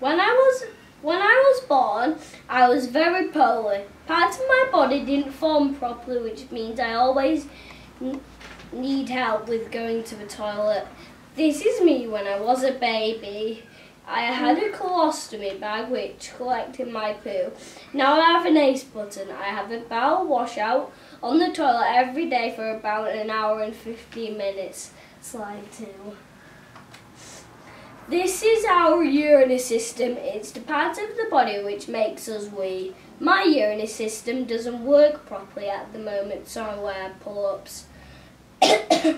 When I was when I was born, I was very poorly. Parts of my body didn't form properly, which means I always need help with going to the toilet. This is me when I was a baby. I had a colostomy bag which collected my poo. Now I have an ACE button. I have a bowel washout on the toilet every day for about an hour and 15 minutes. Slide two. This is our urinary system. It's the part of the body which makes us wee. My urinary system doesn't work properly at the moment, so I wear pull-ups.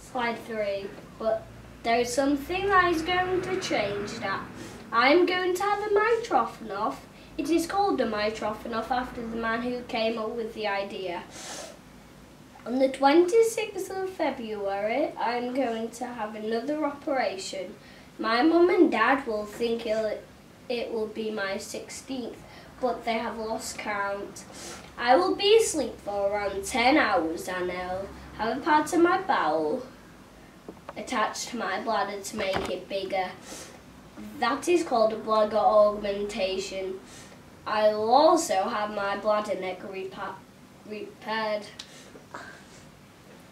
Slide three. But there is something that is going to change that. I'm going to have a Mitrofanoff. It is called a Mitrofanoff after the man who came up with the idea. On the 26th of February, I'm going to have another operation. My mum and dad will think it will be my 16th, but they have lost count. I will be asleep for around 10 hours and I'll have a part of my bowel attached to my bladder to make it bigger. That is called a bladder augmentation. I'll also have my bladder neck repa repaired.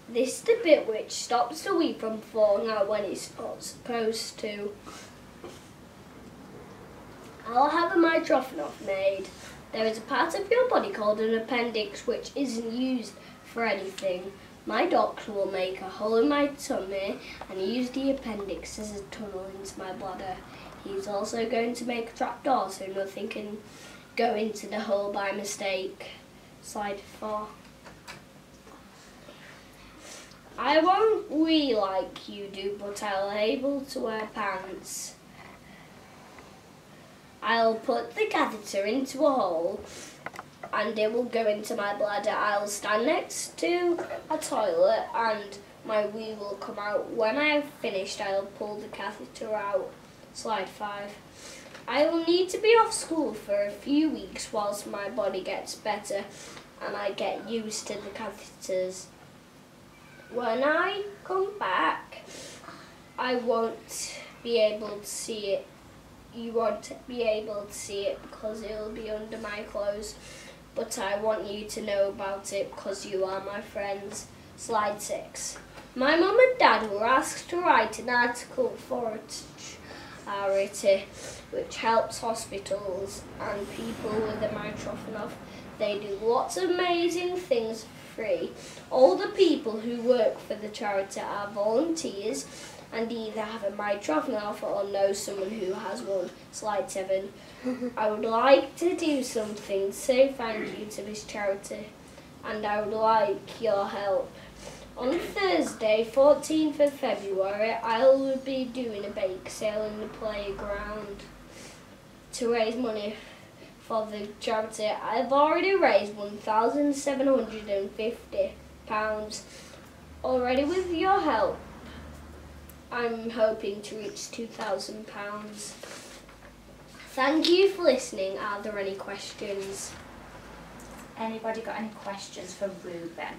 This is the bit which stops the wee from falling out when it's not supposed to. I'll have a Mitrofanoff made. There is a part of your body called an appendix which isn't used for anything. My doctor will make a hole in my tummy and use the appendix as a tunnel into my bladder. He's also going to make a trapdoor so nothing can go into the hole by mistake. Slide four. I won't wee like you do, but I'll able to wear pants. I'll put the catheter into a hole and it will go into my bladder. I'll stand next to a toilet and my wee will come out. When I have finished, I'll pull the catheter out. Slide 5. I will need to be off school for a few weeks whilst my body gets better and I get used to the catheters. When I come back, I won't be able to see it. You won't be able to see it because it will be under my clothes but I want you to know about it because you are my friends. Slide 6. My mum and dad were asked to write an article for a charity which helps hospitals and people with a Mitrofanoff. They do lots of amazing things for free. All the people who work for the charity are volunteers and either have a Mitrofanoff or know someone who has one. Slide 7. I would like to do something, so thank you to this charity, and I would like your help. On Thursday, 14th of February, I will be doing a bake sale in the playground to raise money for the charity. I've already raised £1,750 already with your help. I'm hoping to reach £2,000. Thank you for listening. Are there any questions? Anybody got any questions for Reuben?